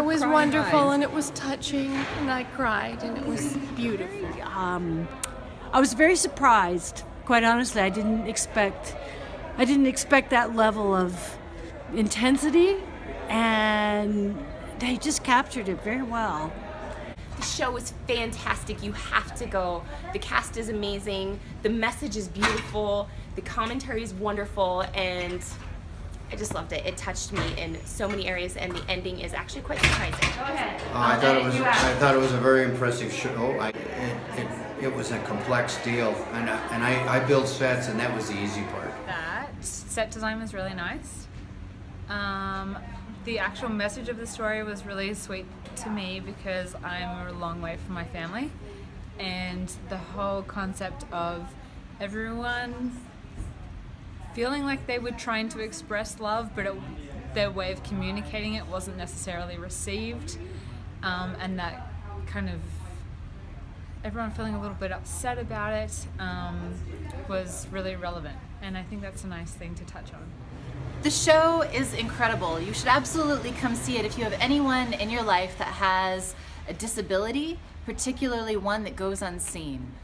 It was wonderful and it was touching and I cried and it was beautiful. Um, I was very surprised. Quite honestly, I didn't expect I didn't expect that level of intensity, and they just captured it very well. The show is fantastic. You have to go. The cast is amazing. The message is beautiful. The commentary is wonderful, and I just loved it. It touched me in so many areas, and the ending is actually quite surprising. Go ahead. Uh, I thought it was. I thought it was a very impressive show. I, it, it, it was a complex deal, and I, and I, I build sets, and that was the easy part. That set design was really nice. Um, the actual message of the story was really sweet to me because I'm a long way from my family, and the whole concept of everyone feeling like they were trying to express love, but it, their way of communicating it wasn't necessarily received, um, and that kind of everyone feeling a little bit upset about it um, was really relevant, and I think that's a nice thing to touch on. The show is incredible. You should absolutely come see it if you have anyone in your life that has a disability, particularly one that goes unseen.